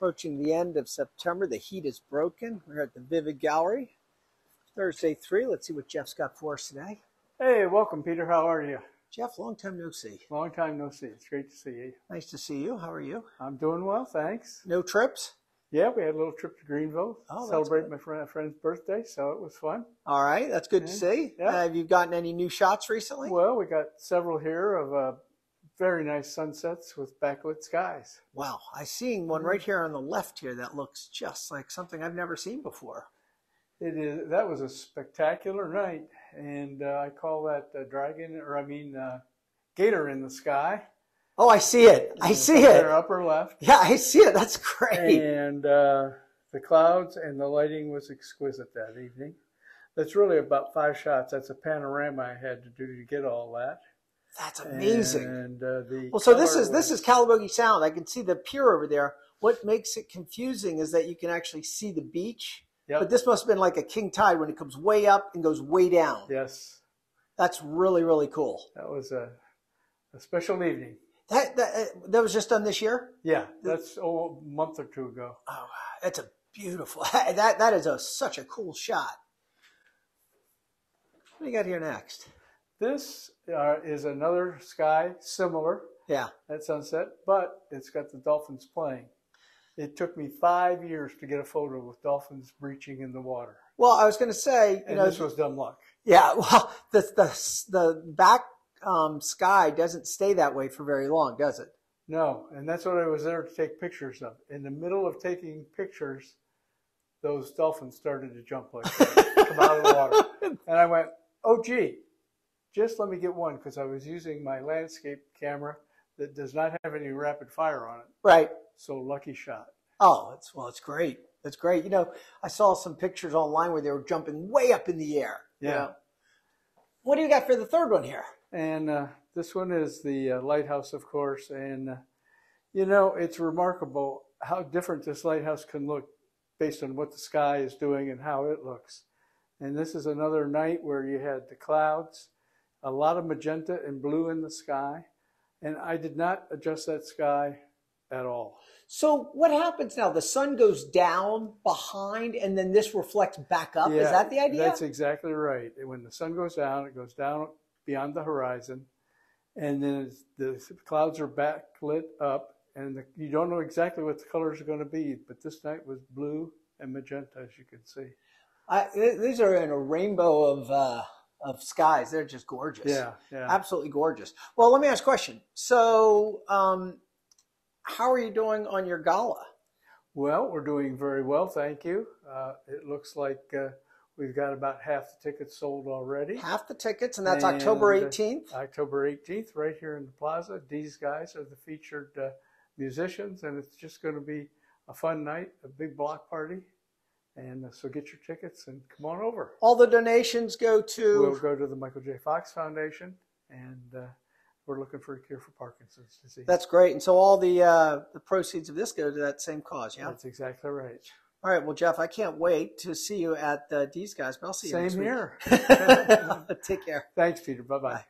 Approaching the end of September, the heat is broken. We're at the Vivid Gallery. Thursday three. Let's see what Jeff's got for us today. Hey, welcome, Peter. How are you? Jeff, long time no see. Long time no see. It's great to see you. Nice to see you. How are you? I'm doing well, thanks. No trips? Yeah, we had a little trip to Greenville, Oh, celebrate my friend, friend's birthday, so it was fun. All right, that's good to see. Yeah. Uh, have you gotten any new shots recently? Well, we got several here of uh, very nice sunsets with backlit skies. Wow, I seen one right here on the left here that looks just like something I've never seen before. It is that was a spectacular night, and uh, I call that uh, dragon, or I mean uh, gator in the sky. Oh, I see it. I see it. upper left, Yeah, I see it. That's great. and uh, the clouds and the lighting was exquisite that evening. That's really about five shots. That's a panorama I had to do to get all that. That's amazing. And uh, the Well, so this is this is Calibogue Sound. I can see the pier over there. What makes it confusing is that you can actually see the beach, Yep. but this must have been like a king tide when it comes way up and goes way down. yes, That's really really cool. that was a, a special evening. That that, uh, that was just done this year. Yeah, that's oh, a month or two ago. Oh, that's a beautiful. That that is a such a cool shot. What do you got here next? This uh, is another sky similar Yeah. at sunset, but it's got the dolphins playing. It took me five years to get a photo with dolphins breaching in the water, Well, I was going to say, you and know, this was dumb luck. yeah. Well, the the the back um, sky doesn't stay that way for very long, does it? No, and that's what I was there to take pictures of. In the middle of taking pictures, those dolphins started to jump like that, come out of the water. And I went, oh, gee, just let me get one because I was using my landscape camera that does not have any rapid fire on it. Right. So lucky shot. Oh, it's well, it's great. That's great. You know, I saw some pictures online where they were jumping way up in the air. you Yeah. know. What do you got for the third one here? And uh, this one is the uh, lighthouse, of course. And, uh, you know, it's remarkable how different this lighthouse can look based on what the sky is doing and how it looks. And this is another night where you had the clouds, a lot of magenta and blue in the sky. And I did not adjust that sky at all. So what happens now? The sun goes down behind, and then this reflects back up. Is that the idea? That's exactly right. When the sun goes down, it goes down beyond the horizon, and then the clouds are backlit up, and the, you don't know exactly what the colors are going to be. But this night was blue and magenta, as you can see. I, these are in a rainbow of uh, of skies. They're just gorgeous. Yeah, yeah. absolutely gorgeous. Well, let me ask a question. So, um, how are you doing on your gala? Well, we're doing very well, thank you. Uh, it looks like uh, we've got about half the tickets sold already. Half the tickets, and that's And, October uh, 18th. October 18th, right here in the plaza. These guys are the featured uh, musicians, and it's just going to be a fun night, a big block party. And uh, so get your tickets and come on over. All the donations go to. We'll go to the Michael J. Fox Foundation, and uh, we're looking for a cure for Parkinson's disease. That's great. And so all the uh, the proceeds of this go to that same cause. Yeah. That's exactly right. All right. Well, Jeff, I can't wait to see you at uh, these guys, but I'll see you Same here. Take care. Thanks, Peter. Bye bye. Bye.